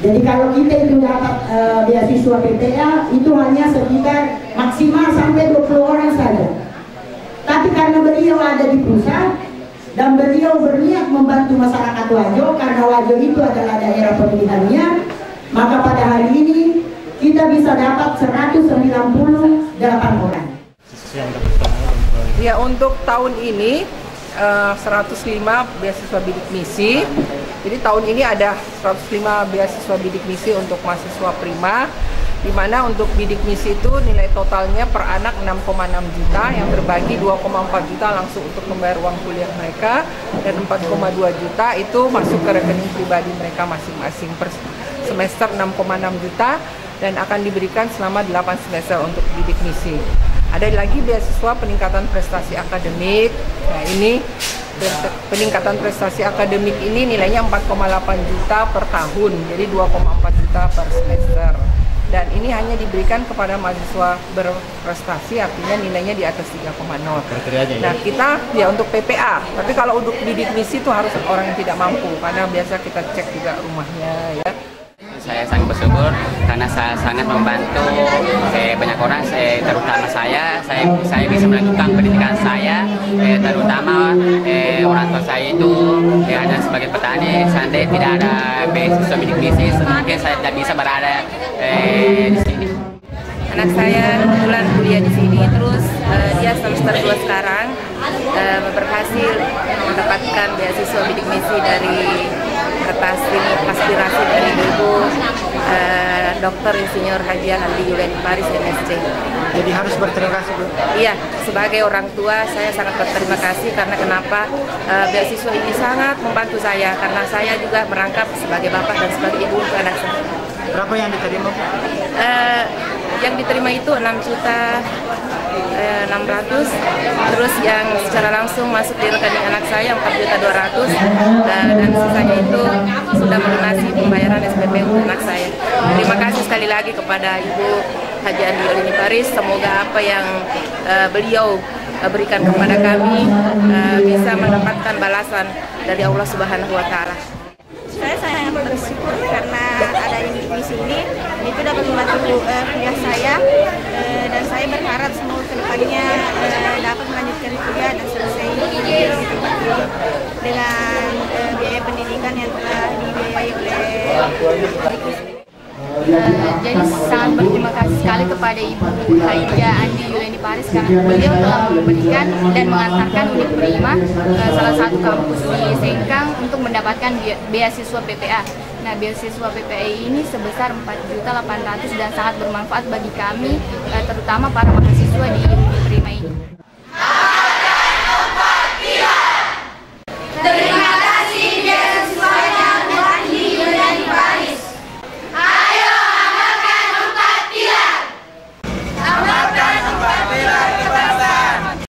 Jadi kalau kita itu dapat uh, beasiswa PPA itu hanya sekitar maksimal sampai 20 orang saja. Tapi karena beliau ada di pusat dan beliau berniat membantu masyarakat Wajo karena Wajo itu adalah daerah pemilihannya, maka pada hari ini kita bisa dapat 198 orang. Ya untuk tahun ini uh, 105 beasiswa bidik misi. Jadi tahun ini ada 105 beasiswa bidik misi untuk mahasiswa prima di mana untuk bidik misi itu nilai totalnya per anak 6,6 juta yang terbagi 2,4 juta langsung untuk membayar uang kuliah mereka dan 4,2 juta itu masuk ke rekening pribadi mereka masing-masing per semester 6,6 juta dan akan diberikan selama 8 semester untuk bidik misi. Ada lagi beasiswa peningkatan prestasi akademik. Nah, ini peningkatan prestasi akademik ini nilainya 4,8 juta per tahun, jadi 2,4 juta per semester. Dan ini hanya diberikan kepada mahasiswa berprestasi, artinya nilainya di atas 3,0. Ya? Nah, kita ya untuk PPA, tapi kalau untuk bidik misi itu harus orang yang tidak mampu, karena biasa kita cek juga rumahnya ya saya sangat bersyukur karena saya sangat membantu eh, banyak orang, eh, terutama saya, saya saya bisa melanjutkan pendidikan saya, eh, terutama eh, orang tua saya itu eh, hanya sebagai petani, sampai tidak ada beasiswa bidik bisnis, mungkin saya tidak bisa berada eh, di sini. Anak saya kebetulan kuliah di sini, terus uh, dia semester 2 sekarang uh, berhasil mendapatkan beasiswa bidik misi dari atas aspirasi dari Ibu uh, Dokter Insinyur Haji Andi Yuleni Paris MSc. Jadi harus berterima kasih Bu? Iya, sebagai orang tua saya sangat berterima kasih karena kenapa uh, beasiswa ini sangat membantu saya karena saya juga merangkap sebagai bapak dan sebagai ibu untuk anak saya. Berapa yang diterima? Uh, yang diterima itu 6 juta 600 terus yang secara langsung masuk di rekening anak saya 4 juta 200 dan sisanya itu sudah melunasi pembayaran SPP untuk anak saya. Terima kasih sekali lagi kepada Ibu Haji Andi Olini Paris semoga apa yang uh, beliau uh, berikan kepada kami bisa mendapatkan balasan dari Allah Subhanahu wa taala. Saya sangat bersyukur karena adanya misi ini itu dapat membantu kuliah saya. uh, dan saya berharap semoga ke depannya uh, dapat melanjutkan kuliah dan selesai dengan uh, biaya pendidikan yang telah dibiayai oleh Uh, jadi sangat berterima kasih sekali kepada Ibu Haija Andi Yuleni Paris karena beliau telah memberikan dan mengantarkan unit prima ke salah satu kampus di Sengkang untuk mendapatkan beasiswa PPA. Nah, beasiswa PPI ini sebesar 4.800 dan sangat bermanfaat bagi kami, eh, terutama para mahasiswa di Prima ini.